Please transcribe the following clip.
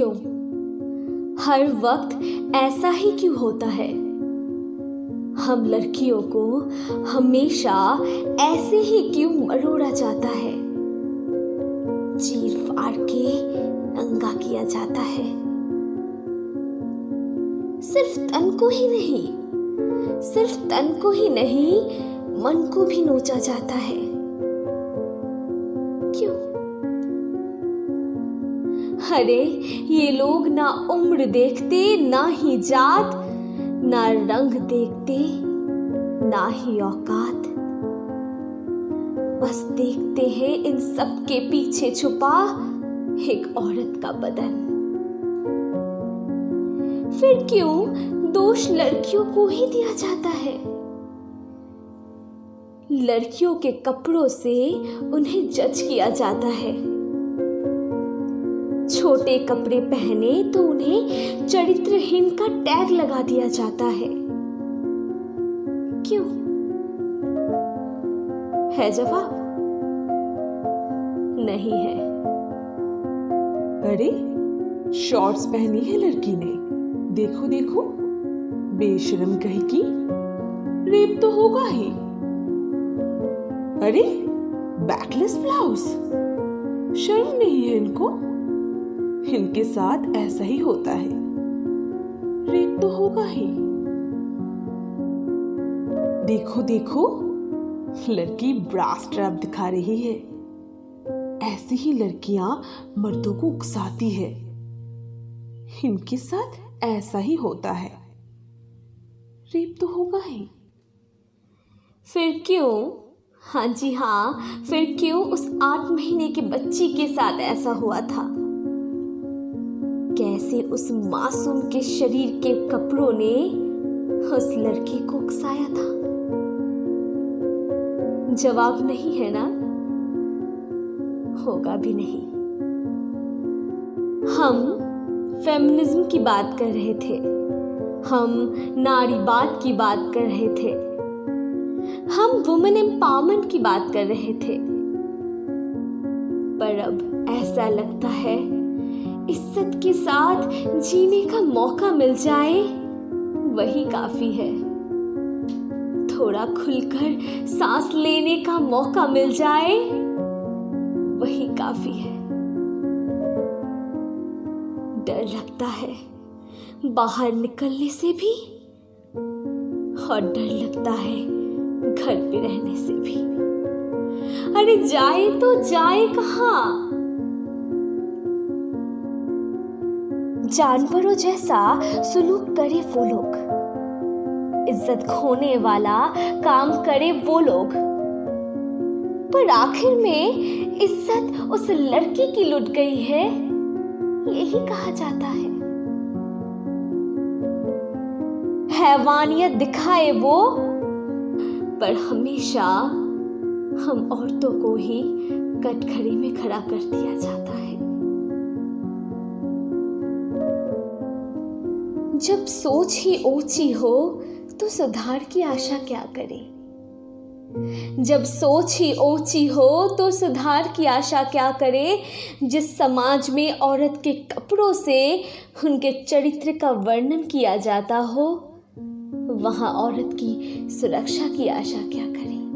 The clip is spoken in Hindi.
क्यों? हर वक्त ऐसा ही क्यों होता है? हम लड़कियों को हमेशा ऐसे ही क्यों मरोड़ा जाता है? चीर फाड़ के नंगा किया जाता है। सिर्फ़ तन को ही नहीं, सिर्फ़ तन को ही नहीं, मन को भी नोचा जाता है। अरे, ये लोग ना उम्र देखते, ना ही जात, ना रंग देखते, ना ही औकात। बस देखते हैं इन सब के पीछे छुपा एक औरत का बदन। फिर क्यों दोष लड़कियों को ही दिया जाता है? लड़कियों के कपड़ों से उन्हें जज किया जाता है। छोटे कपड़े पहने तो उन्हें चरित्रहीन का टैग लगा दिया जाता है। क्यों? है जवाब? नहीं है। अरे शॉर्ट्स पहनी है लड़की ने। देखो देखो। बेशरम कही की रेप तो होगा ही। अरे बैकलेस ब्लाउज शर्म नहीं है इनको। इनके साथ ऐसा ही होता है। रेप तो होगा ही। देखो देखो, लड़की ब्रास ट्रैप दिखा रही है। ऐसी ही लड़कियाँ मर्दों को उकसाती है। इनके साथ ऐसा ही होता है। रेप तो होगा ही। फिर क्यों? हाँ जी हाँ फिर क्यों उस आठ महीने के बच्ची के साथ ऐसा हुआ था? कैसे उस मासूम के शरीर के कपड़ों ने उस लड़की को उकसाया था। जवाब नहीं है ना? होगा भी नहीं। हम फेमिनिज्म की बात कर रहे थे। हम नारीवाद की बात कर रहे थे। हम वुमेन एम्पावरमेंट की बात कर रहे थे। पर अब ऐसा लगता है इज़्ज़त के साथ जीने का मौका मिल जाए, वही काफ़ी है। थोड़ा खुलकर सांस लेने का मौका मिल जाए, वही काफ़ी है। डर लगता है, बाहर निकलने से भी, और डर लगता है घर पे रहने से भी। अरे जाए तो जाए कहाँ? जानवरों जैसा सुलूक करे वो लोग। इज़्ज़त खोने वाला काम करे वो लोग। पर आखिर में इज़्ज़त उस लड़की की लुट गई है, यही कहा जाता है। हैवानियत दिखाए वो, पर हमेशा हम औरतों को ही कटघरे में खड़ा कर दिया जाता है। जब सोच ही ऊँची हो तो सुधार की आशा क्या करें? जब सोच ही ऊँची हो तो सुधार की आशा क्या करे? जिस समाज में औरत के कपड़ों से उनके चरित्र का वर्णन किया जाता हो, वहाँ औरत की सुरक्षा की आशा क्या करें?